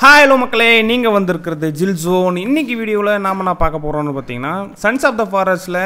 Hi hello மக்களே. நீங்கள் வந்திருக்கிறது ஜில் ஜோன். இன்னைக்கு வீடியோவில் நாம் நான் பார்க்க போகிறோன்னு பார்த்தீங்கன்னா சன்ஸ் ஆஃப் த ஃபாரஸ்ட்டில்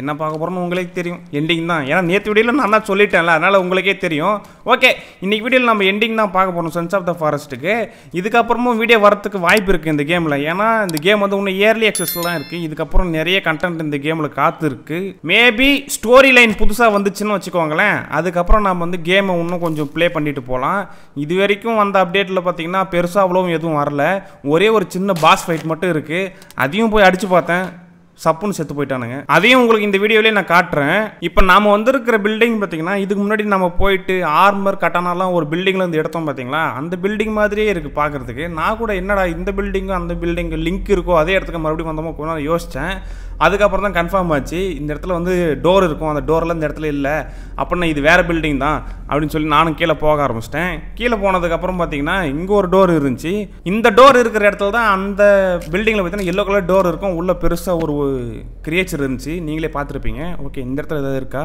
என்ன பார்க்க போகிறோம்னு உங்களுக்கே தெரியும். எண்டிங் தான். ஏன்னா நேற்று வீடியோவில் நான் தான் சொல்லிட்டேன்ல அதனால் உங்களுக்கே தெரியும். ஓகே இன்றைக்கி வீடியோவில் நம்ம எண்டிங் தான் பார்க்க போகிறோம் சன்ஸ் ஆஃப் த ஃபாரஸ்ட்டுக்கு இதுக்கப்புறமும் வீடியோ வரத்துக்கு வாய்ப்பு இருக்குது இந்த கேமில் ஏன்னா இந்த கேம் வந்து இன்னும் இயர்லி அக்சஸில் தான் இருக்குது இதுக்கப்புறம் நிறைய கண்டென்ட் இந்த கேமில் காத்து இருக்கு மேபி ஸ்டோரி லைன் புதுசாக வந்துச்சுன்னு வச்சுக்கோங்களேன். அதுக்கப்புறம் நம்ம வந்து கேமை இன்னும் கொஞ்சம் ப்ளே பண்ணிட்டு போகலாம் இது வரைக்கும் வந்த அப்டேட்டில் பார்த்தீங்கன்னா பெருசாக அவ்வளோவும் எதுவும் வரல. ஒரே ஒரு சின்ன பாஸ் ஃபைட் மட்டும் இருக்குது அதையும் போய் அடித்து பார்த்தேன். சப்புன்னு செத்து போயிட்டானுங்க. அதையும் உங்களுக்கு இந்த வீடியோவிலே நான் காட்டுறேன். இப்போ நாம் வந்திருக்கிற பில்டிங் பார்த்தீங்கன்னா இதுக்கு முன்னாடி நம்ம போயிட்டு ஆர்மர் கட்டானாலாம் ஒரு பில்டிங்கில் இருந்து எடுத்தோம் பார்த்தீங்களா அந்த பில்டிங் மாதிரியே இருக்குது பார்க்கறதுக்கு நான் கூட என்னடா இந்த பில்டிங்கும் அந்த பில்டிங்கு லிங்க் இருக்கோ அதே இடத்துக்கு மறுபடியும் வந்தோமோ போனால் யோசித்தேன் அதுக்கப்புறம் தான் கன்ஃபார்ம் ஆச்சு. இந்த இடத்துல வந்து டோர் இருக்கும். அந்த டோர்லாம் இந்த இடத்துல இல்லை. அப்படின்னா இது வேறு பில்டிங் தான் அப்படின்னு சொல்லி நானும் கீழே போக ஆரம்பிச்சிட்டேன். கீழே போனதுக்கப்புறம் பார்த்தீங்கன்னா இங்கே ஒரு டோர் இருந்துச்சு. இந்த டோர் இருக்கிற இடத்துல தான் அந்த பில்டிங்கில் பார்த்தீங்கன்னா எல்லோ கலர் டோர் இருக்கும். உள்ளே பெருசாக ஒரு கிரியேச்சர் இருந்துச்சு. நீங்களே பார்த்துருப்பீங்க. ஓகே இந்த இடத்துல எதாவது இருக்கா?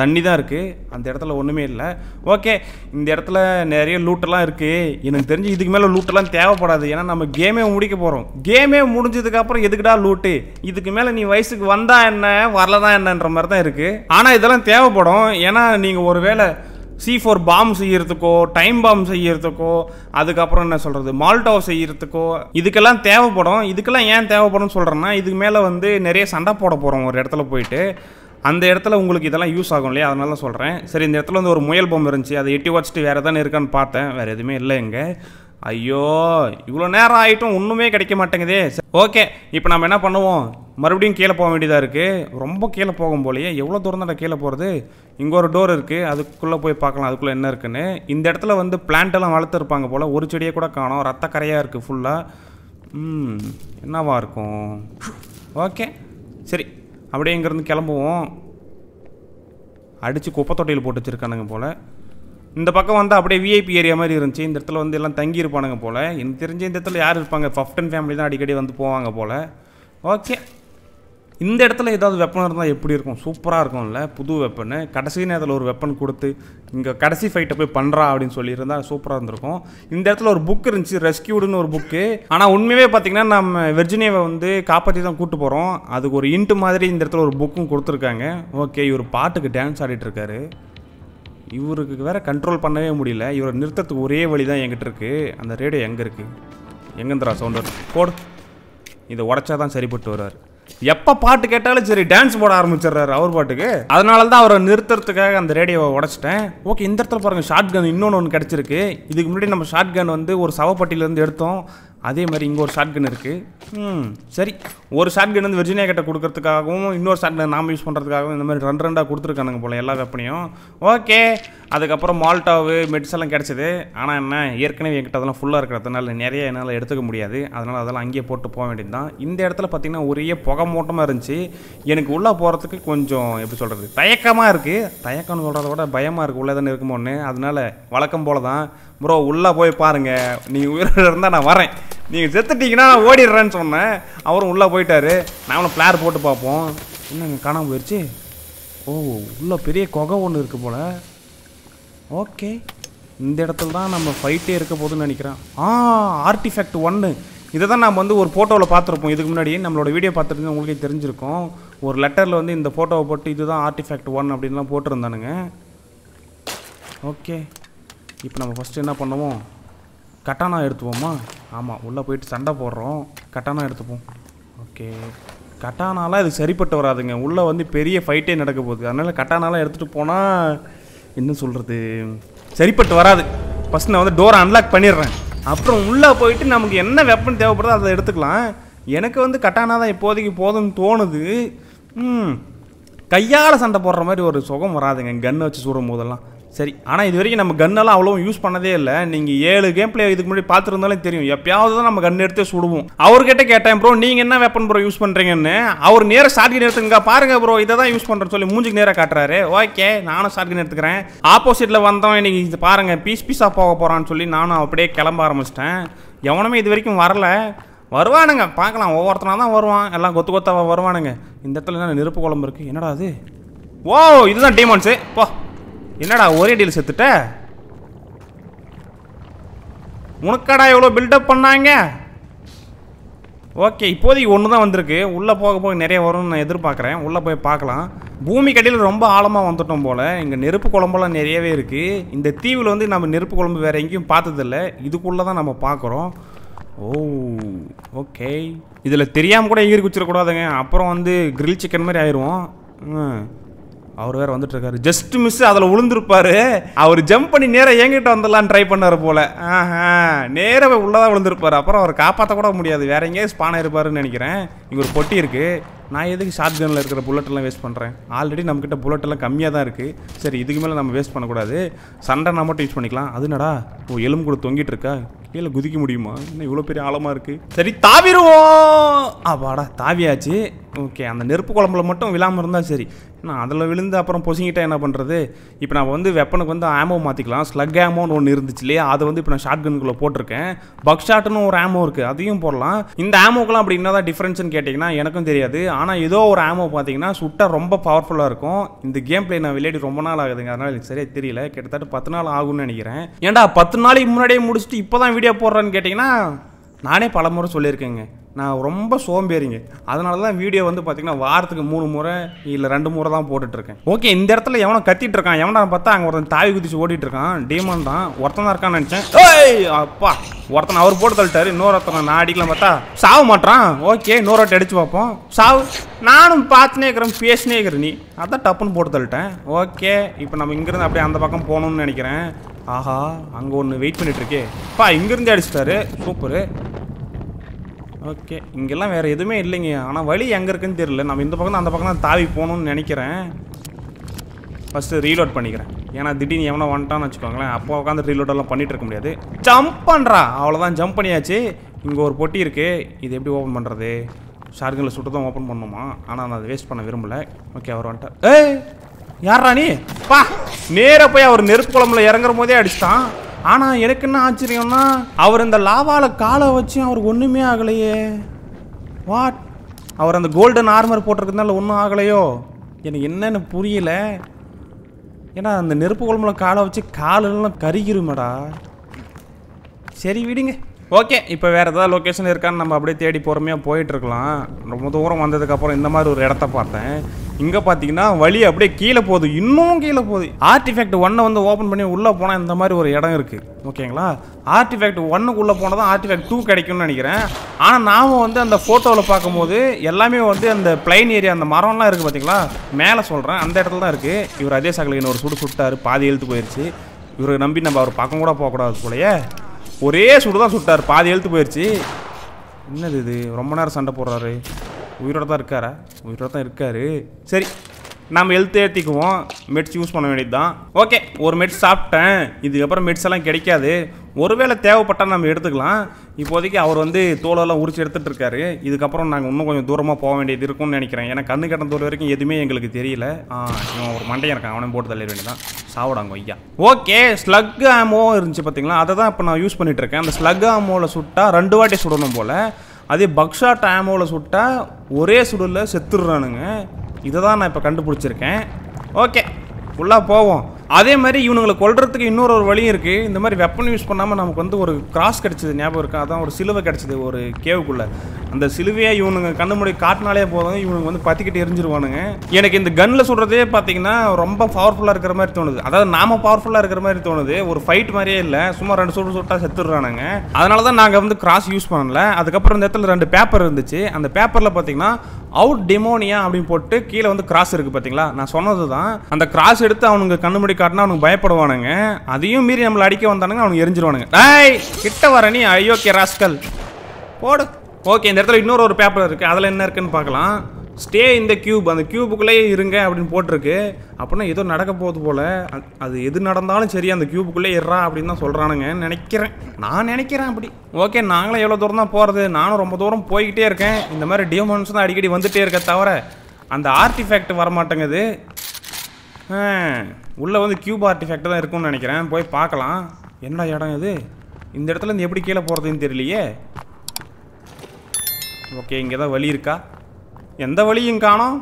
தண்ணி தான் இருக்குது அந்த இடத்துல ஒன்றுமே இல்லை. ஓகே இந்த இடத்துல நிறைய லூட்டெல்லாம் இருக்குது எனக்கு தெரிஞ்சு இதுக்கு மேலே லூட்டெல்லாம் தேவைப்படாது. ஏன்னா நம்ம கேமே முடிக்க போகிறோம் கேமே முடிஞ்சதுக்கப்புறம் எதுக்குடா லூட்டு இதுக்கு மேலே நீ வயசுக்கு வந்தால் என்ன வரலதான் என்னன்ற மாதிரி தான் இருக்குது ஆனால் இதெல்லாம் தேவைப்படும். ஏன்னா நீங்கள் ஒரு வேளை சி ஃபோர் பாம் செய்யறதுக்கோ டைம் பாம் செய்யறதுக்கோ அதுக்கப்புறம் என்ன சொல்கிறது மால்டோவ் செய்யறதுக்கோ இதுக்கெல்லாம் தேவைப்படும். இதுக்கெல்லாம் ஏன் தேவைப்படும்னு சொல்கிறேன்னா இதுக்கு மேலே வந்து நிறைய சண்டை போட போகிறோம் ஒரு இடத்துல போயிட்டு. அந்த இடத்துல உங்களுக்கு இதெல்லாம் யூஸ் ஆகும் இல்லையா? அதனால தான் சொல்கிறேன் சரி இந்த இடத்துல வந்து ஒரு முயல் பொம்மை இருந்துச்சு. அதை எட்டி வச்சுட்டு வேறு எதானே இருக்கான்னு பார்த்தேன். வேறு எதுவுமே இல்லை இங்கே. ஐயோ இவ்வளோ நேரம் ஆகிட்டும் ஒன்றுமே கிடைக்க மாட்டேங்குதே. ஓகே இப்போ நம்ம என்ன பண்ணுவோம்? மறுபடியும் கீழே போக வேண்டியதாக இருக்குது ரொம்ப கீழே போகும் போலயே. எவ்வளோ தூரம் தான் கீழே போகிறது இங்கே ஒரு டோர் இருக்குது அதுக்குள்ளே போய் பார்க்கலாம். அதுக்குள்ளே என்ன இருக்குன்னு. இந்த இடத்துல வந்து பிளான்ட்டெல்லாம் வளர்த்துருப்பாங்க போல். ஒரு செடியை கூட காணும். ரத்த கரையாக இருக்குது ஃபுல்லாக என்னவா இருக்கும்? ஓகே சரி அப்படியே இங்கேருந்து கிளம்புவோம். அடித்து குப்பை தொட்டியில் போட்டு வச்சுருக்கானுங்க போல். இந்த பக்கம் வந்து அப்படியே விஐபி ஏரியா மாதிரி இருந்துச்சு. இந்த இடத்துல வந்து எல்லாம் தங்கி இருப்பானுங்க போல். எனக்கு தெரிஞ்ச இந்த இடத்துல யார் இருப்பாங்க? ஃபஃப்டன் ஃபேமிலி தான் அடிக்கடி வந்து போவாங்க போல். ஓகே இந்த இடத்துல ஏதாவது வெப்பன் இருந்தால் எப்படி இருக்கும்? சூப்பராக இருக்கும்ல புது வெப்பனு கடைசி நேரத்தில் ஒரு வெப்பன் கொடுத்து இங்கே கடைசி ஃபைட்டை போய் பண்ணுறா அப்படின்னு சொல்லியிருந்தா சூப்பராக இருந்திருக்கும். இந்த இடத்துல ஒரு புக் இருந்துச்சு ரெஸ்கியூடுன்னு ஒரு புக்கு ஆனால் உண்மையாகவே பார்த்தீங்கன்னா நம்ம வெர்ஜினியாவை வந்து காப்பாற்றி தான் கூட்டு போகிறோம் அதுக்கு ஒரு இன்ட்டு மாதிரி இந்த இடத்துல ஒரு புக்கும் கொடுத்துருக்காங்க. ஓகே இவர் பாட்டுக்கு டான்ஸ் ஆடிட்டு இருக்காரு. இவருக்கு வேற கண்ட்ரோல் பண்ணவே முடியல. இவரை நிறுத்தத்துக்கு ஒரே வழி தான் என்கிட்ட இருக்குது அந்த ரேடியோ எங்கே இருக்குது எங்கேந்திரா சவுண்டர் கோடு இதை உடச்சா தான் சரிப்பட்டு வர்றாரு எப்போ பாட்டு கேட்டாலும் சரி டான்ஸ் போட ஆரம்பிச்சிடுறாரு அவர் பாட்டுக்கு. அதனால தான் அவரை நிறுத்துறதுக்காக அந்த ரேடியோவை உடச்சிட்டேன். ஓகே இந்த இடத்துல பாருங்கள் ஷார்ட் கன் இன்னொன்று ஒன்று கிடச்சிருக்கு. இதுக்கு முன்னாடி நம்ம ஷார்ட் கன் வந்து ஒரு சவப்பட்டியிலேருந்து எடுத்தோம். அதே மாதிரி இங்கே ஒரு ஷார்ட் இருக்குது ம் சரி. ஒரு ஷார்ட் வந்து வெர்ஜினியா கிட்ட கொடுக்கறதுக்காகவும் இன்னொரு ஷார்ட் நாம் யூஸ் பண்ணுறதுக்காகவும் இந்த மாதிரி ரெண்டு ரெண்டாக கொடுத்துருக்கானுங்க போல் எல்லா வெப்பனையும் ஓகே அதுக்கப்புறம் மால்டாவு மெட்ஸ் எல்லாம் கிடச்சிது. ஆனால் என்ன ஏற்கனவே என்கிட்ட அதெல்லாம் ஃபுல்லாக இருக்கிறதுனால நிறைய என்னால் எடுத்துக்க முடியாது. அதனால் அதெல்லாம் அங்கேயே போட்டு போக வேண்டியது தான் இந்த இடத்துல பார்த்தீங்கன்னா ஒரே புகை மூட்டமாக இருந்துச்சு. எனக்கு உள்ளே போகிறதுக்கு கொஞ்சம் எப்படி சொல்கிறது தயக்கமாக இருக்குது தயக்கம்னு சொல்கிறத விட பயமாக இருக்குது உள்ளே தானே இருக்குமோன்னு. அதனால வழக்கம் போல் தான் ப்ரோ உள்ளே போய் பாருங்கள் நீங்கள் உயிரோடு இருந்தால் நான் வரேன். நீங்கள் செத்துட்டீங்கன்னா நான் ஓடிடுறேன்னு சொன்னேன். அவரும் உள்ளே போயிட்டாரு. நாங்களும் பிளேர் போட்டு பார்ப்போம். என்னங்க காணாமல் போயிடுச்சு ஓ உள்ளே பெரிய குகை ஒன்று இருக்குது போல். ஓகே. இந்த இடத்துல தான் நம்ம ஃபைட்டே இருக்க போதுன்னு நினைக்கிறேன். ஆ ஆர்டிஃபேக்ட் ஒன்று இதை தான் நம்ம வந்து ஒரு ஃபோட்டோவில் பார்த்துருப்போம். இதுக்கு முன்னாடி நம்மளோட வீடியோ பார்த்துருந்து உங்களுக்கே தெரிஞ்சிருக்கும். ஒரு லெட்டரில் வந்து இந்த ஃபோட்டோவை போட்டு இதுதான் ஆர்டிஃபேக்ட் ஒன் அப்படின்லாம் போட்டிருந்தானுங்க. ஓகே. இப்போ நம்ம ஃபஸ்ட்டு என்ன பண்ணுவோம் கட்டானா எடுத்துப்போமா? ஆமாம் உள்ளே போயிட்டு சண்டை போடுறோம். கட்டானா எடுத்துப்போம். ஓகே கட்டானாலாம் இது சரிப்பட்டு வராதுங்க. உள்ளே வந்து பெரிய ஃபைட்டே நடக்க போகுது. அதனால் கட்டானாலாம் எடுத்துகிட்டு போனால் என்ன சொல்கிறது சரிப்பட்டு வராது. ஃபஸ்ட் நான் வந்து டோரை அன்லாக் பண்ணிடுறேன். அப்புறம் உள்ளே போயிட்டு நமக்கு என்ன வெப்பன் தேவைப்படுதோ அதை எடுத்துக்கலாம். எனக்கு வந்து கட்டானா தான் இப்போதைக்கு போதும்னு தோணுது. ம். கையால் சண்டை போடுற மாதிரி ஒரு சுகம் வராதுங்க. கன்னை வச்சு சுடும் போதெல்லாம். சரி ஆனால் இது வரைக்கும் நம்ம கன்னெல்லாம் அவ்வளோ யூஸ் பண்ணதே இல்லை. நீங்கள் ஏழு கேம் பிளே இதுக்கு முன்னாடி பார்த்துருந்தாலும் தெரியும். எப்பயாவது தான் நம்ம கன் எடுத்து சுடுவோம். அவர்கிட்ட கேட்டேன் ப்ரோ நீங்கள் என்ன வெப்பன் ப்ரோ யூஸ் பண்ணுறீங்கன்னு அவர் நேராக ஷார்ட்கன் எடுத்துங்க பாருங்க ப்ரோ இதை தான் யூஸ் பண்ணுறேன்னு சொல்லி மூஞ்சுக்கு நேராக காட்டுறாரு. ஓகே நானும் ஷார்ட்கன் எடுத்துக்கிறேன். ஆப்போசிட்டில் வந்தோம் இன்னைக்கு இது பாருங்கள் பீஸ் பீஸாக போக போகிறான்னு சொல்லி நானும் அப்படியே கிளம்ப ஆரம்பிச்சிட்டேன். எவனுமே இது வரைக்கும் வரல. வருவானுங்க. பார்க்கலாம். ஒவ்வொருத்தனா தான் வருவான். எல்லாம் கொத்து கொத்தாக வருவானுங்க. இந்த இடத்துல என்ன நெருப்பு குழம்பு இருக்குது என்னடா அது? ஓ இதுதான் டீமான்ஸு போ. என்னடா ஒரே டீல் செத்துட்ட? உனக்காடா எவ்வளோ பில்டப் பண்ணாங்க? ஓகே இப்போதைக்கு ஒன்று தான் வந்திருக்கு. உள்ளே போக போக நிறைய வரும்னு நான் எதிர்பார்க்குறேன். உள்ளே போய் பார்க்கலாம். பூமி கடையில் ரொம்ப ஆழமாக வந்துட்டோம் போல். இங்கே நெருப்பு குழம்பெல்லாம் நிறையவே இருக்குது இந்த தீவில் வந்து நம்ம நெருப்பு குழம்பு வேறு எங்கேயும் பார்த்ததில்ல. இதுக்குள்ளே தான் நம்ம பார்க்குறோம். ஓ ஓகே இதில் தெரியாமல் கூட ஈர்க்கு குச்சிடக்கூடாதுங்க அப்புறம் வந்து கிரில் சிக்கன் மாதிரி ஆயிடுவோம் ம். அவர் வேற வந்துட்டு இருக்காரு ஜஸ்ட் மிஸ் அதில் விழுந்திருப்பாரு. அவர் ஜம்ப் பண்ணி நேராக என்கிட்ட வந்துடலாம் ட்ரை பண்ணாரு போல. ஆஹா நேராக உள்ளதான் விழுந்திருப்பாரு. அப்புறம் அவர் காப்பாற்ற கூட முடியாது. வேற எங்கேயும் ஸ்பான் இருப்பாருன்னு நினைக்கிறேன். இங்கே ஒரு பொட்டி இருக்கு. நான் எதுக்கு ஷார்ட் கனில் இருக்கிற புல்லட்டெல்லாம் வேஸ்ட் பண்ணுறேன் ஆல்ரெடி நம்மக்கிட்ட புல்லட்டெல்லாம் கம்மியாக தான் இருக்குது சரி இதுக்கு மேலே நம்ம வேஸ்ட் பண்ணக்கூடாது. சண்டை நான் மட்டும் யூஸ் பண்ணிக்கலாம். அது என்னடா? ஓ எலும்பு கூட தொங்கிட்டு இருக்கா? கீழே குதிக்க முடியுமா? இன்னும் இவ்வளோ பெரிய ஆழமாக இருக்குது சரி தாவிடுவோம். அப்பாடா தாவியாச்சு. ஓகே அந்த நெருப்பு குழம்புல மட்டும் விழாமல் இருந்தால் சரி. நான் அதில் விழுந்து அப்புறம் பொசிங்கிட்டா என்ன பண்ணுறது இப்போ நான் வந்து வெப்பனுக்கு வந்து ஆமோ மாற்றிக்கலாம் ஸ்லக் ஆமோன்னு ஒன்று இருந்துச்சு இல்லையா? அதை வந்து இப்போ நான் ஷார்ட் கனுக்குள்ளே போட்டிருக்கேன். பக் ஷாட்னு ஒரு ஆமோ இருக்குது அதையும் போடலாம். இந்த ஆமோக்கெல்லாம் அப்படி என்னதான் டிஃப்ரென்ஸ்னு கேட்டிங்கன்னா எனக்கும் தெரியாது. ஆனால் ஏதோ ஒரு ஆமோ பார்த்தீங்கன்னா சுட்டாக ரொம்ப பவர்ஃபுல்லாக இருக்கும். இந்த கேம் பிளே நான் விளையாடி ரொம்ப நாள் ஆகுதுங்க. அதனால் எனக்கு சரியாக தெரியல. கிட்டத்தட்ட பத்து நாள் ஆகும்னு நினைக்கிறேன். ஏன்டா பத்து நாளைக்கு முன்னாடியே முடிச்சுட்டு இப்போ தான் வீடியோ போடுறேன்னு கேட்டிங்கன்னா நானே பல முறை சொல்லியிருக்கேங்க. நான் ரொம்ப சோம்பேறிங்க. அதனால தான் வீடியோ வந்து பார்த்தீங்கன்னா வாரத்துக்கு மூணு முறை இல்லை ரெண்டு முறை தான் போட்டுட்ருக்கேன். ஓகே இந்த இடத்துல எவனோ கத்திட்டு இருக்கான் எவனா பார்த்தா அங்கே ஒருத்தன் தாவி குதிச்சு ஓடிட்டு இருக்கான் டீமன் தான். ஒருத்தன் தான் இருக்கான்னு நினச்சேன். ஏய் அப்பா. ஒருத்தன் அவர் போட்டு தள்ளிட்டாரு. இன்னொருத்தன் நான் அடிக்கலாம் பார்த்தா சாவ மாட்டான் ஓகே இன்னொரு வாட்டி அடிச்சு பார்ப்போம். சாவு. நானும் பார்த்துனே இருக்கிறேன் பேசினே இருக்கிறேன் நீ. அதான் டப்புன்னு போட்டு தள்ளிட்டேன். ஓகே இப்போ நம்ம இங்கேருந்து அப்படியே அந்த பக்கம் போகணும்னு நினைக்கிறேன். ஆஹா அங்கே ஒன்று வெயிட் பண்ணிட்டு இருக்கே. பா இங்கேருந்து அடிச்சிட்டாரு. சூப்பரு. ஓகே. இங்கெல்லாம் வேறு எதுவுமே இல்லைங்க. ஆனால் வழி எங்கே இருக்குன்னு தெரியல. நம்ம இந்த பக்கம் அந்த பக்கம் தான் தாவி போகணும்னு நினைக்கிறேன். ஃபஸ்ட்டு ரீலோட் பண்ணிக்கிறேன். ஏன்னா திடீர்னு எவனோ வந்துட்டான்னு வச்சுக்கோங்களேன். அப்போ உட்காந்து ரீலோடெல்லாம் பண்ணிகிட்டு இருக்க முடியாது. ஜம்ப் பண்ணுறா அவ்வளோதான் ஜம்ப் பண்ணியாச்சு. இங்கே ஒரு பொட்டி இருக்குது இது எப்படி ஓப்பன் பண்ணுறது ஷார்கனில் சுட்டு தான் ஓப்பன் பண்ணுமா? ஆனால் நான் அதை வேஸ்ட் பண்ண விரும்பல. ஓகே அவர் வந்துட்டார். ஏய்! யாரா நீ? பா! நேராக போய் அவர் நெருப்பு குழம்புல இறங்குற போதே அடிச்சிட்டான். ஆனால் எனக்கு என்ன ஆச்சரியம்னா அவர் இந்த லாவால காலை வச்சு அவருக்கு ஒன்றுமே ஆகலையே. வாட் அவர் அந்த கோல்டன் ஆர்மர் போட்டிருக்கிறதுனால ஒன்றும் ஆகலையோ? எனக்கு என்னன்னு புரியல. ஏன்னா அந்த நெருப்பு குழம்புல காலை வச்சு காலெல்லாம் கருகிருமேடா. சரி விடுங்க. ஓகே இப்போ வேறு ஏதாவது லொக்கேஷன் இருக்கான்னு நம்ம அப்படியே தேடி பொறுமையாக போயிட்டு இருக்கலாம் ரொம்ப தூரம் வந்ததுக்கப்புறம் இந்த மாதிரி ஒரு இடத்த பார்த்தேன். இங்கே பார்த்தீங்கன்னா வழி அப்படியே கீழே போகுது இன்னும் கீழே போகுது. ஆர்டிஃபேக்ட் ஒன்னை வந்து ஓப்பன் பண்ணி உள்ளே போனால் இந்த மாதிரி ஒரு இடம் இருக்குது ஓகேங்களா? ஆர்டிஃபேக்ட் ஒன்னுக்குள்ளே போனால் தான் ஆர்டிஃபேக்ட் டூ கிடைக்கும்னு நினைக்கிறேன். ஆனால் நாம் வந்து அந்த ஃபோட்டோவில் பார்க்கும்போது எல்லாமே வந்து அந்த பிளைன் ஏரியா அந்த மரம்லாம் இருக்குது பார்த்தீங்களா மேலே சொல்கிறேன் அந்த இடத்துல தான் இருக்குது இவர் அதே சகலுக்கு ஒரு சுடு சுட்டார் பாதி இழுத்து போயிடுச்சு இவரை நம்பி நம்ம அவர் பக்கம் கூட போகக்கூடாது போலயே. ஒரே சுடு தான் சுட்டார். பாதி எழுத்து போயிடுச்சு என்னது இது? ரொம்ப நேரம் சண்டை போடுறாரு. உயிரோட தான் இருக்காரா? உயிரோட தான் இருக்காரு. சரி நம்ம ஹெல்த் ஏற்றிக்குவோம் மெட்ஸ் யூஸ் பண்ண வேண்டியது தான் ஓகே ஒரு மெட்ஸ் சாப்பிட்டேன். இதுக்கப்புறம் மெட்ஸ் எல்லாம் கிடைக்காது. ஒருவேளை தேவைப்பட்டால் நம்ம எடுத்துக்கலாம். இப்போதைக்கு அவர் வந்து தோலெல்லாம் உரிச்சு எடுத்துகிட்டு இருக்காரு. இதுக்கப்புறம் நாங்கள் இன்னும் கொஞ்சம் தூரமாக போக வேண்டியது இருக்கும்னு நினைக்கிறேன். ஏன்னா கண்ணு கட்டம் தூரம் வரைக்கும் எதுவுமே எங்களுக்கு தெரியல. ஆ இவன் ஒரு மண்டையன் இருக்கான் அவனையும் போட்டு தள்ளிட வேண்டியதான் சாப்பிடாங்க ஐயா. ஓகே ஸ்லக் ஆமோ இருந்துச்சு பார்த்தீங்களா அதை தான் இப்போ நான் யூஸ் பண்ணிகிட்டு இருக்கேன். அந்த ஸ்லக் ஆமோவில் சுட்டா ரெண்டு வாட்டி சுடணும் போல். அதே பக்ஷாட் ஆமோவில் சுட்டா ஒரே சுடலில் செத்துடுறானுங்க. இதை தான் நான் இப்போ கண்டுபிடிச்சிருக்கேன். ஓகே ஃபுல்லாக போவோம். அதே மாதிரி இவனுங்களை கொல்றதுக்கு இன்னொரு ஒரு வழியும் இருக்குது இந்த மாதிரி வெப்பன் யூஸ் பண்ணாமல் நமக்கு வந்து ஒரு கிராஸ் கிடச்சிது ஞாபகம் இருக்கா? அதான் ஒரு சிலுவை கிடச்சிது ஒரு கேவுக்குள்ளே அந்த சிலுவையை இவனுங்க கண்ணு மூடி காட்டினாலே போதும். இவனுங்க வந்து பற்றிக்கிட்டு எரிஞ்சிருவானுங்க. எனக்கு இந்த கன்னில் சுடுறதே பார்த்தீங்கன்னா ரொம்ப பவர்ஃபுல்லாக இருக்கிற மாதிரி தோணுது. அதாவது நாம பவர்ஃபுல்லாக இருக்கிற மாதிரி தோணுது. ஒரு ஃபைட் மாதிரியே இல்லை. சும்மா ரெண்டு சுடு சுட்டா செத்துடுறானுங்க. அதனால தான் நாங்கள் வந்து கிராஸ் யூஸ் பண்ணல. அதுக்கப்புறம் இந்த இடத்துல ரெண்டு பேப்பர் இருந்துச்சு. அந்த பேப்பரில் பார்த்தீங்கன்னா அவுட் டெமோனியா அப்படின்னு போட்டு கீழே வந்து கிராஸ் இருக்குது பார்த்தீங்களா நான் சொன்னது தான் அந்த கிராஸ் எடுத்து அவனுங்க கண்ணு முடி காட்டினா அவனுக்கு பயப்படுவானுங்க. அதையும் மீறி நம்மளை அடிக்க வந்தானுங்க அவனுக்கு எரிஞ்சிருவானுங்க. டேய் கிட்ட வர நீ கே ராஸ்கல் போடு. ஓகே இந்த இடத்துல இன்னொரு ஒரு பேப்பர் இருக்குது அதில் என்ன இருக்குன்னு பார்க்கலாம். ஸ்டே இந்த கியூப் அந்த க்யூபுக்குள்ளேயே இருங்க அப்படின்னு போட்டிருக்கு. அப்படின்னா ஏதோ நடக்க போகுது போல். அது- அது எது நடந்தாலும் சரி அந்த கியூபுக்குள்ளே இறா அப்படின்னு தான் சொல்கிறானுங்க நினைக்கிறேன். நான் நினைக்கிறேன் அப்படி. ஓகே நாங்களும் எவ்வளோ தூரம் தான் போகிறது நானும் ரொம்ப தூரம் போய்கிட்டே இருக்கேன். இந்த மாதிரி டியோமன்ஸ் தான் அடிக்கடி வந்துகிட்டே இருக்க தவிர அந்த ஆர்டிஃபேக்ட் வர மாட்டேங்குது உள்ளே வந்து கியூப் ஆர்டிஃபேக்ட் தான் இருக்கும்னு நினைக்கிறேன். போய் பார்க்கலாம். என்ன இடம் இது? இந்த இடத்துல இருந்து எப்படி கீழே போகிறதுன்னு தெரியலையே. ஓகே இங்கே தான் வழி இருக்கா? எந்த வழியும் காணோம்.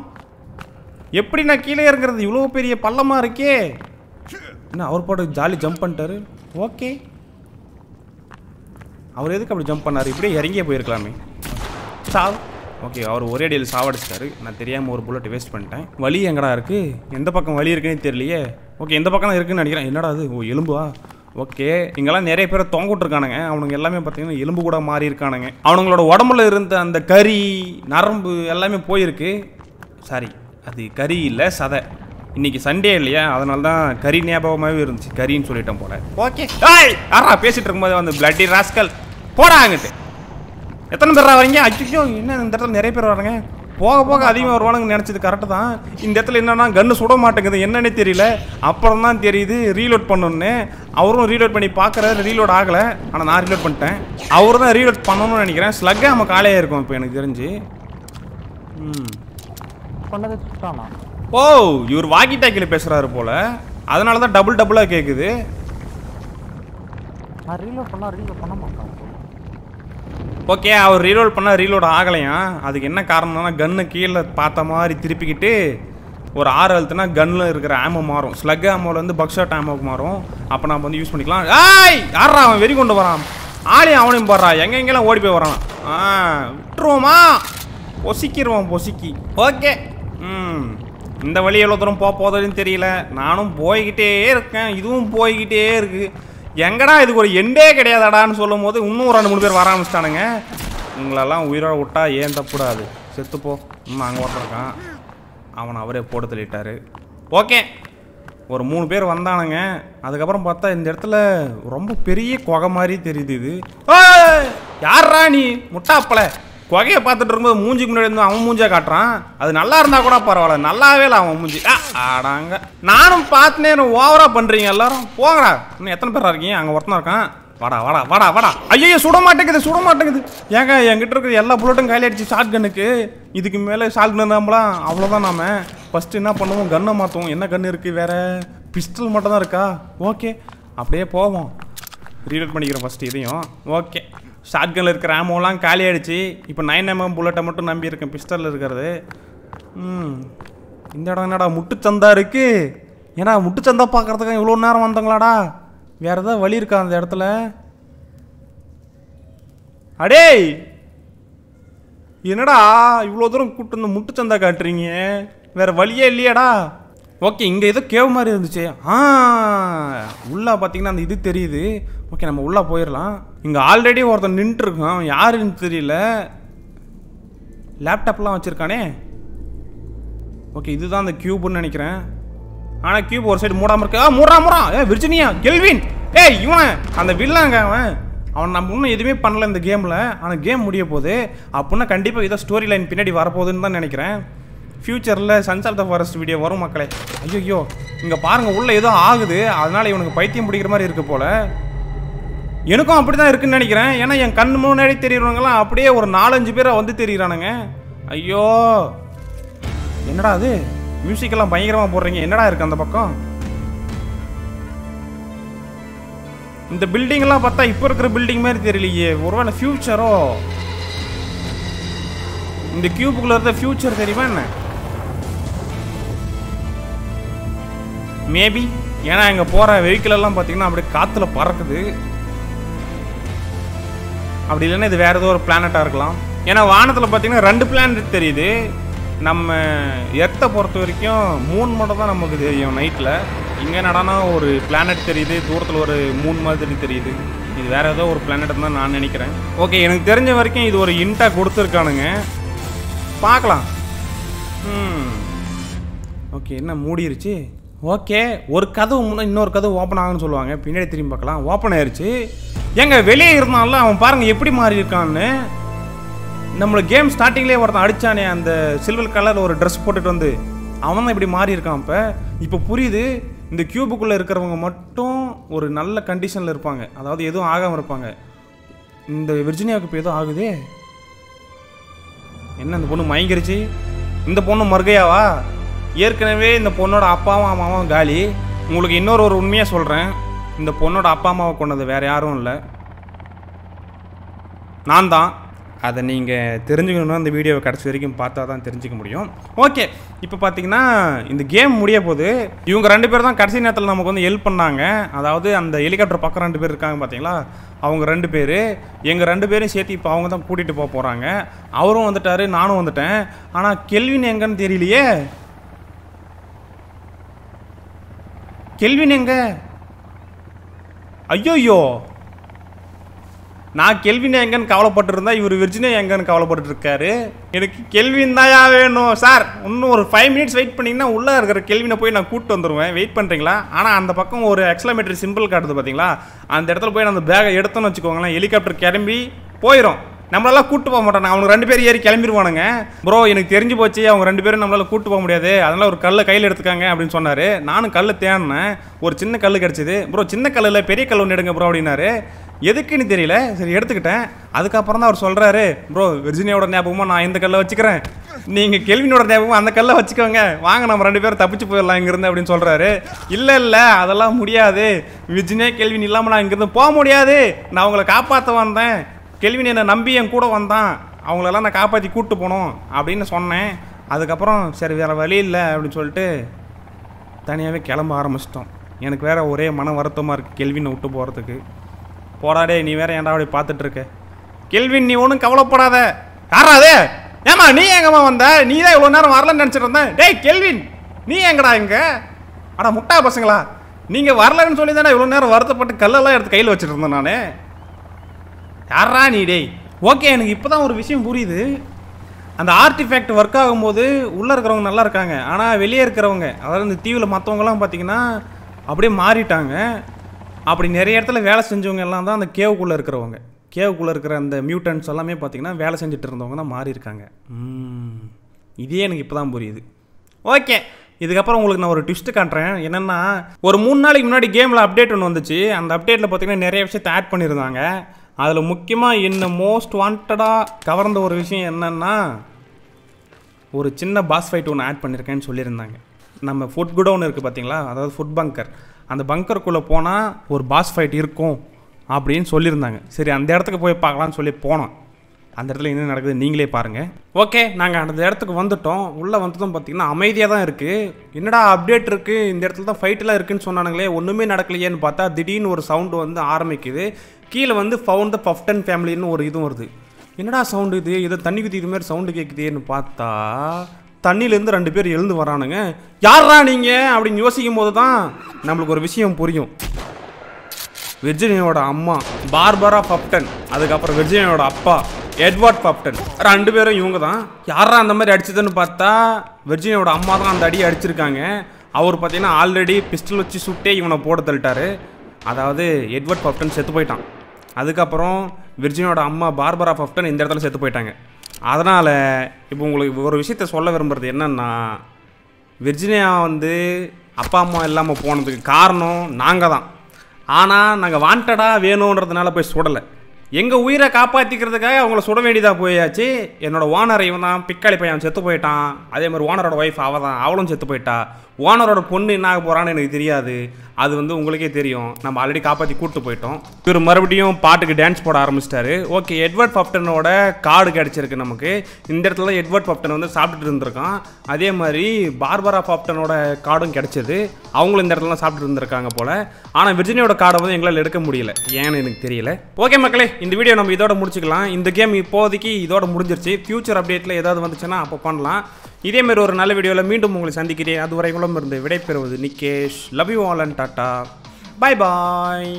எப்படி நான் கீழே இறங்குறது? இவ்வளோ பெரிய பள்ளமாக இருக்கே. என்ன அவர் போட்டு ஜாலி ஜம்ப் பண்ணிட்டாரு? ஓகே. அவர் எதுக்கு அப்படி ஜம்ப் பண்ணார்? இப்படியே இறங்கியே போயிருக்கலாமே. சாவ். ஓகே அவர் ஒரே அடியில் சாவடிச்சிட்டாரு. நான் தெரியாமல் ஒரு புல்லட் வேஸ்ட் பண்ணிட்டேன். வழி எங்கடா இருக்குது எந்த பக்கம் வலி இருக்குன்னே தெரியலையே. ஓகே எந்த பக்கம் இருக்குன்னு நினைக்கிறேன். என்னடா அது ஓ எலும்பா ஓகே. இங்கெல்லாம் நிறைய பேர் தொங்க விட்டுருக்கானுங்க அவனுங்க எல்லாமே பார்த்தீங்கன்னா எலும்பு கூட மாறி இருக்கானுங்க அவனுங்களோட உடம்புல இருந்த அந்த கறி நரம்பு எல்லாமே போயிருக்கு. சாரி அது கறி இல்லை சதை. இன்னைக்கு சண்டே இல்லையா? அதனால தான் கறி ஞாபகமாகவே இருந்துச்சு. கறின்னு சொல்லிட்டேன் போல. ஓகே. ஆய் யாரா பேசிட்டு இருக்கும்போது வந்து பிளட்டி ராஸ்கல் போடா அங்கிட்டு. எத்தனை பேர் வரீங்க? அச்சோ என்ன இந்த இடத்துல நிறைய பேர் வராங்க போக போக அதிகமாக வருவானுங்க நினச்சது கரெக்டு தான். இந்த இடத்துல என்னன்னா கன்று சுட மாட்டேங்குது. என்னன்னே தெரியல. அப்புறம் தான் தெரியுது ரீலோட் பண்ணணுன்னு அவரும் ரீலோட் பண்ணி பார்க்குறாரு ரீலோட் ஆகலை. ஆனால் நான் ரீலோட் பண்ணிட்டேன். அவரு தான் ரீலோட் பண்ணணும்னு நினைக்கிறேன். ஸ்லக்கே நம்ம காலையாக இருக்கும் இப்போ எனக்கு தெரிஞ்சு. ஓ இவர் வாக்கி டாக்கியில் பேசுகிறாரு போல். அதனால தான் டபுள் டபுளாக கேட்குது ரீலோட் பண்ணா ரீலோட் பண்ண மாட்டான். ஓகே அவர் ரீலோட் பண்ணால் ரீலோட் ஆகலையா? அதுக்கு என்ன காரணம்னா கன்னு கீழே பார்த்த மாதிரி திருப்பிக்கிட்டு ஒரு ஆறு அழுத்துனா கன்னில் இருக்கிற ஆமோ மாறும். ஸ்லக் ஆமோலேருந்து பக்ஷாட் ஆமோக்கு மாறும். அப்போ நம்ம வந்து யூஸ் பண்ணிக்கலாம். ஆய் யாரா அவன் வெறி கொண்டு வரான்? ஆளையும் அவனையும் போடுறா. எங்கெங்கெல்லாம் ஓடி போய் வரான்? ஆ விட்டுருவோமா? பொசிக்கிடுவோம் பொசிக்கி. ஓகே. ம் இந்த வழி எவ்வளோ தூரம் போக போதுன்னு தெரியல. நானும் போய்கிட்டே இருக்கேன். இதுவும் போய்கிட்டே இருக்குது எங்கடா இதுக்கு ஒரு எண்டே கிடையாதாடான்னு சொல்லும் போது இன்னும் ஒரு ரெண்டு மூணு பேர் வர ஆரம்பிச்சிட்டானுங்க. உங்களெல்லாம் உயிரோட விட்டா ஏன் தப்புடாது? செத்துப்போ இன்னும் அங்கே ஒருத்தருக்கான் அவனை அவரே போட்டு தள்ளிட்டாரு. ஓகே. ஒரு மூணு பேர் வந்தானுங்க. அதுக்கப்புறம் பார்த்தா இந்த இடத்துல ரொம்ப பெரிய குகை மாதிரி தெரியுது இது. ஏய், யார்ரா நீ? முட்டாப்பலை. குகையை பார்த்துட்டு இருக்கும்போது மூஞ்சிக்கு முன்னாடி இருந்து அவன் மூஞ்சா காட்டுறான். அது நல்லா இருந்தால் கூட பரவாயில்ல. நல்லாவே இல்லை அவன் மூஞ்சி. ஆடாங்க. நானும் பார்த்துனே ஓவராக பண்ணுறீங்க எல்லாரும். போங்கடா. இன்னும் எத்தனை பேராக இருக்கீங்க? அங்கே ஒருத்தன் இருக்கான். வாடா வாடா வாடா வாடா. ஐயோ சுட மாட்டேங்குது சுட மாட்டேங்குது. ஏங்க என்கிட்ட இருக்கிற எல்லா புல்லட்டும் கையில் அடிச்சு ஷார்ட் கன்னுக்கு இதுக்கு மேலே ஷார்ட் கன் நம்மளாம் அவ்வளோதான் நாம. ஃபஸ்ட்டு என்ன பண்ணுவோம்? கன்னை மாற்றுவோம் என்ன கன் இருக்குது வேற? பிஸ்டல் மட்டும் தான் இருக்கா? ஓகே அப்படியே போவோம். ரீலோட் பண்ணிக்கிறேன் ஃபஸ்ட்டு இதையும். ஓகே ஷார்ட் இருக்கிற ஆமோலாம் காலி ஆகிடுச்சு இப்போ நைன் எம்எம் புல்லட்டை மட்டும் நம்பி இருக்கேன். பிஸ்டலில் இருக்கிறது. ம். இந்த இடம் என்னடா முட்டுச்சந்தா இருக்குது ஏன்னா முட்டுச்சந்தா பார்க்கறதுக்கு இவ்வளோ நேரம் வந்தங்களாடா? வேற ஏதாவது வழி இருக்கா அந்த இடத்துல? அடேய்! என்னடா இவ்வளோ தூரம் கூப்பிட்டு வந்து முட்டுச்சந்தா காட்டுறீங்க? வேறு வழியே இல்லையாடா. ஓகே இங்கே ஏதோ கேவ் மாதிரி இருந்துச்சு. ஆ உள்ளே பார்த்தீங்கன்னா அந்த இது தெரியுது. ஓகே நம்ம உள்ளே போயிடலாம். இங்கே ஆல்ரெடி ஒருத்தன் நின்றுருக்கான். அவன் யாருன்னு தெரியல. லேப்டாப்லாம் வச்சுருக்கானே. ஓகே இதுதான் அந்த கியூப்னு நினைக்கிறேன். ஆனால் கியூப் ஒரு சைடு மூடாமல் இருக்கு. ஆ மூடா மூடா ஏ விர்ஜினியா கெல்வின். ஏய் இவன் அந்த வில்லாங்க அவன். அவன் நம்ம இன்னும் எதுவுமே பண்ணல இந்த கேமில் ஆனால் கேம் முடிய போகுது. அப்படின்னா கண்டிப்பாக இதை ஸ்டோரி லைன் பின்னாடி வரப்போகுதுன்னு தான் நினைக்கிறேன். ஃப்யூச்சரில் Sons of the Forest video வரும் மக்களே. ஐயோ இங்கே பாருங்கள் உள்ளே ஏதோ ஆகுது. அதனால் இவனுக்கு பைத்தியம் பிடிக்கிற மாதிரி இருக்குது போல். எனக்கும் அப்படி தான் இருக்குன்னு நினைக்கிறேன். ஏன்னா என் கண் முன்னாடி தெரியுறவங்களாம் அப்படியே ஒரு நாலஞ்சு பேரை வந்து தெரியுறானுங்க. ஐயோ. என்னடா அது? மியூசிக்கெல்லாம் பயங்கரமாக போடுறீங்க. என்னடா இருக்கு அந்த பக்கம்? இந்த பில்டிங்லாம் பார்த்தா இப்போ இருக்கிற பில்டிங் மாதிரி தெரியலையே. ஒருவேளை ஃபியூச்சரோ இந்த கியூபுக்குள்ள இருந்த ஃபியூச்சர் தெரியுமா என்ன? மேபி ஏன்னா இங்கே போகிற வெஹிக்கிள் எல்லாம் பார்த்தீங்கன்னா அப்படியே காற்றுல பறக்குது. அப்படி இல்லைன்னா இது வேறு ஏதோ ஒரு பிளானட்டாக இருக்கலாம். ஏன்னா வானத்தில் பார்த்தீங்கன்னா ரெண்டு பிளானட் தெரியுது. நம்ம எர்த்தை பொறுத்த வரைக்கும் மூன் மட்டும் தான் நமக்கு தெரியும் நைட்டில் இங்கே நடனா ஒரு பிளானட் தெரியுது. தூரத்தில் ஒரு மூணு மாதிரி தெரியுது. இது வேறு ஏதோ ஒரு பிளானட் தான் நான் நினைக்கிறேன். ஓகே எனக்கு தெரிஞ்ச வரைக்கும் இது ஒரு இன்டாக் கொடுத்துருக்கானுங்க. பார்க்கலாம். Hmm. ஓகே என்ன மூடிருச்சு? ஓகே ஒரு கதவு முன்னே இன்னொரு கதவு ஓப்பன் ஆகுன்னு சொல்லுவாங்க. பின்னாடி திரும்பி பார்க்கலாம். ஓப்பன் ஆயிடுச்சு ஏங்க வெளியே இருந்தால அவன் பாருங்க எப்படி மாறி இருக்கான்னு. நம்மளை கேம் ஸ்டார்டிங்லேயே ஒருத்தன் அடிச்சானே அந்த சில்வர் கலர் ஒரு ட்ரெஸ் போட்டுட்டு வந்து அவன் தான் இப்படி மாறி இருக்கான் இப்போ. இப்போ புரியுது இந்த கியூபுக்குள்ளே இருக்கிறவங்க மட்டும் ஒரு நல்ல கண்டிஷனில் இருப்பாங்க. அதாவது எதுவும் ஆகாமல் இருப்பாங்க. இந்த விர்ஜினியாவுக்கு இப்போ எதுவும் ஆகுதே. என்ன இந்த பொண்ணு மயங்கிருச்சு? இந்த பொண்ணு மறுகையாவா ஏற்கனவே இந்த பொண்ணோட அப்பாவும் அம்மாவும் காலி. உங்களுக்கு இன்னொரு ஒரு உண்மையாக சொல்கிறேன் இந்த பொண்ணோட அப்பா அம்மாவை கொண்டது வேறு யாரும் இல்லை. நான் தான். அதை நீங்கள் தெரிஞ்சுக்கணுன்னா இந்த வீடியோவை கடைசி வரைக்கும் பார்த்தா தான் தெரிஞ்சுக்க முடியும். ஓகே இப்போ பார்த்தீங்கன்னா இந்த கேம் முடிய போது இவங்க ரெண்டு பேர் தான் கடைசி நேரத்தில் நமக்கு வந்து ஹெல்ப் பண்ணாங்க. அதாவது அந்த ஹெலிகாப்டர் பக்கம் ரெண்டு பேர் இருக்காங்க பார்த்தீங்களா அவங்க ரெண்டு பேர். எங்கள் ரெண்டு பேரும் சேர்த்து இப்போ அவங்க தான் கூட்டிகிட்டு போக போகிறாங்க அவரும் வந்துட்டார் நானும் வந்துட்டேன். ஆனால் கெல்வின் எங்கன்னு தெரியலையே. கெல்வின் எங்க? ஐயோயோ. நான் கெல்வின் எங்கன்னு கவலைப்பட்டுருந்தா இவர் விர்ஜினியா எங்கன்னு கவலைப்பட்டு இருக்காரு எனக்கு கெல்வின் தாயா வேணும். சார் இன்னும் ஒரு ஃபைவ் மினிட்ஸ் வெயிட் பண்ணீங்கன்னா உள்ளே இருக்கிற கெல்வினை போய் நான் கூப்பிட்டு வந்துடுவேன் வெயிட் பண்ணுறீங்களா ஆனால் அந்த பக்கம் ஒரு எக்ஸ்லமேட்டரி சிம்பிள் காட்டுது பார்த்தீங்களா அந்த இடத்துல போய் நான் அந்த பேகை எடுத்தோன்னு வச்சுக்கோங்களேன். ஹெலிகாப்டர் கிளம்பி போயிடும் நம்மளெல்லாம் கூட்டு போக மாட்டாங்க அவங்க ரெண்டு பேரும் ஏறி கிளம்பிடுவானுங்க. ப்ரோ எனக்கு தெரிஞ்சு போச்சு. அவங்க ரெண்டு பேரும் நம்மளால கூட்டு போக முடியாது. அதனால ஒரு கல்லை கையில் எடுத்துக்காங்க அப்படின்னு சொன்னார். நானும் கல் தேடினேன். ஒரு சின்ன கல் கிடச்சிது. ப்ரோ சின்ன கல்லில் பெரிய கல் ஒன்று எடுங்க ப்ரோ அப்படின்னாரு. எதுக்குன்னு தெரியல. சரி எடுத்துக்கிட்டேன். அதுக்கப்புறம் தான் அவர் சொல்கிறாரு ப்ரோ விர்ஜினியோட ஞாபகமாக நான் இந்த கல்லை வச்சுக்கிறேன். நீங்கள் கெல்வினோட ஞாபகமாக அந்த கல்லை வச்சுக்கோங்க. வாங்க நம்ம ரெண்டு பேரும் தப்பிச்சு போயிடலாம் இங்கேருந்து அப்படின்னு சொல்கிறாரு இல்லை இல்லை அதெல்லாம் முடியாது. விர்ஜினியா கெல்வின் இல்லாமல் நான் இங்கேருந்து போக முடியாது. நான் அவங்கள காப்பாற்ற வந்தேன். கெல்வின் என்னை நம்பி என் கூட வந்தான். அவங்களெல்லாம் நான் காப்பாற்றி கூப்பிட்டு போகணும் அப்படின்னு சொன்னேன். அதுக்கப்புறம் சரி வேறு வழி இல்லை அப்படின்னு சொல்லிட்டு தனியாகவே கிளம்ப ஆரம்பிச்சிட்டோம். எனக்கு வேறு ஒரே மன வருத்தமாக இருக்குது கெல்வினை விட்டு போகிறதுக்கு போடாடே நீ வேற ஏன்டா அப்படி பார்த்துட்ருக்க கெல்வின் நீ ஒன்றும் கவலைப்படாத. யாராது ஏமா நீ எங்கம்மா வந்த? நீ தான் இவ்வளோ நேரம் வரலன்னு நினச்சிட்டு இருந்தேன் டேய் கெல்வின் நீ எங்கடா இங்க? அடா முட்டா பசங்களா. நீங்கள் வரலன்னு சொல்லி தானே இவ்வளோ நேரம் வருத்தப்பட்டு கல்லெல்லாம் எடுத்து கையில் வச்சுட்டு இருந்தேன் நான். யாரா நீ டேய்? ஓகே எனக்கு இப்போ தான் ஒரு விஷயம் புரியுது. அந்த ஆர்டிஃபேக்ட் ஒர்க் ஆகும்போது உள்ளே இருக்கிறவங்க நல்லா இருக்காங்க. ஆனால் வெளியே இருக்கிறவங்க அதாவது இந்த தீவில் மற்றவங்கலாம் பார்த்தீங்கன்னா அப்படியே மாறிட்டாங்க. அப்படி நிறைய இடத்துல வேலை செஞ்சவங்க எல்லாம் தான் அந்த கேவுக்குள்ளே இருக்கிறவங்க. கேவுக்குள்ளே இருக்கிற அந்த மியூட்டன்ஸ் எல்லாமே பார்த்தீங்கன்னா வேலை செஞ்சுட்டு இருந்தவங்க தான் மாறி இருக்காங்க. இதே எனக்கு இப்போ தான் புரியுது. ஓகே இதுக்கப்புறம் உங்களுக்கு நான் ஒரு ட்விஸ்ட்டு காட்டுறேன். என்னென்னா ஒரு மூணு நாளைக்கு முன்னாடி கேமில் அப்டேட் ஒன்று வந்துச்சு. அந்த அப்டேட்டில் பார்த்திங்கன்னா நிறைய விஷயத்தை ஆட் பண்ணியிருந்தாங்க. அதில் முக்கியமாக என்ன மோஸ்ட் வாண்டடாக கவர்ந்த ஒரு விஷயம் என்னென்னா ஒரு சின்ன பாஸ் ஃபைட் ஒன்று ஆட் பண்ணியிருக்கேன்னு சொல்லியிருந்தாங்க. நம்ம ஃபுட் குடோன் இருக்குது பார்த்தீங்களா அதாவது ஃபுட் பங்கர் அந்த பங்கருக்குள்ளே போனால் ஒரு பாஸ் ஃபைட் இருக்கும் அப்படின்னு சொல்லியிருந்தாங்க. சரி அந்த இடத்துக்கு போய் பார்க்கலாம்னு சொல்லி போனோம். அந்த இடத்துல என்ன நடக்குது நீங்களே பாருங்கள் ஓகே நாங்கள் அந்த இடத்துக்கு வந்துட்டோம். உள்ளே வந்ததும் பார்த்திங்கன்னா அமைதியாக தான் இருக்குது என்னடா அப்டேட் இருக்குது இந்த இடத்துல தான் ஃபைட்டெல்லாம் இருக்குதுன்னு சொன்னானுங்களே ஒன்றுமே நடக்கலையேன்னு பார்த்தா திடீர்னு ஒரு சவுண்டு வந்து ஆரம்பிக்குது. கீழே வந்து ஃபவுண்ட் த பஃப்டன் ஃபேமிலின்னு ஒரு இதுவும் வருது. என்னடா சவுண்டு இது? இதை தண்ணி குத்தி இது மாதிரி சவுண்டு கேட்குதேன்னு பார்த்தா தண்ணியிலேருந்து ரெண்டு பேர் எழுந்து வரானுங்க. யாரா நீங்கள் அப்படின்னு யோசிக்கும் போது தான் நம்மளுக்கு ஒரு விஷயம் புரியும். வெர்ஜினியோட அம்மா பார்பரா பப்டன் அதுக்கப்புறம் வெர்ஜினியோட அப்பா எட்வர்ட் பப்டன் ரெண்டு பேரும் இவங்க தான் யாரா அந்த மாதிரி அடிச்சதுன்னு பார்த்தா வெர்ஜினியோட அம்மா தான் அந்த அடியை அடிச்சிருக்காங்க. அவர் பார்த்தீங்கன்னா ஆல்ரெடி பிஸ்டல் வச்சு சுட்டே இவனை போட தள்ளிட்டாரு. அதாவது எட்வர்ட் பப்டன் செத்து போயிட்டான். அதுக்கப்புறம் விர்ஜினியோட அம்மா பார்பரா பப்டன் இந்த இடத்துல செத்து போயிட்டாங்க. அதனால் இப்போ உங்களுக்கு ஒரு விஷயத்த சொல்ல விரும்புறது என்னென்னா விர்ஜினியா வந்து அப்பா அம்மா இல்லாமல் போனதுக்கு காரணம் நாங்கள் தான். ஆனால் நாங்கள் வாண்டடாக வேணுன்றதுனால போய் சுடலை. எங்கள் உயிரை காப்பாற்றிக்கிறதுக்காக அவங்கள சுட வேண்டியதாக போயாச்சு. என்னோட ஓனர் இவன் தான் பிக்காளி பையன் செத்து போயிட்டான். அதே மாதிரி ஓனரோட ஒய்ஃப் அவள் தான் அவளும் செத்து போயிட்டா. ஓனரோட பொண்ணு என்ன ஆக போகிறான்னு எனக்கு தெரியாது. அது வந்து உங்களுக்கே தெரியும். நம்ம ஆல்ரெடி காப்பாற்றி கூப்பிட்டு போயிட்டோம். இவர் மறுபடியும் பாட்டுக்கு டான்ஸ் போட ஆரம்பிச்சிட்டாரு. ஓகே எட்வர்ட் பப்டனோட கார்டு கிடச்சிருக்கு நமக்கு. இந்த இடத்துல எட்வர்ட் பப்டன் வந்து சாப்பிட்டுட்டு இருந்திருக்கான். அதே மாதிரி பார்பரா பாப்டனோட கார்டும் கிடச்சிது. அவங்களும் இந்த இடத்துல சாப்பிட்டு இருந்திருக்காங்க போல. ஆனால் விர்ஜினியோட கார்டை வந்து எங்களால் எடுக்க முடியல. ஏன்னு எனக்கு தெரியல. ஓகே மக்களே இந்த வீடியோ நம்ம இதோட முடிச்சுக்கலாம். இந்த கேம் இப்போதைக்கு இதோட முடிஞ்சிருச்சு. ஃபியூச்சர் அப்டேட்டில் ஏதாவது வந்துச்சுன்னா அப்போ பண்ணலாம். இதே மாதிரி ஒரு நல்ல வீடியோவில் மீண்டும் உங்களை சந்திக்கிறேன். அதுவரை இருந்து விடைபெறுவது Nikesh. Love you all and tata bye bye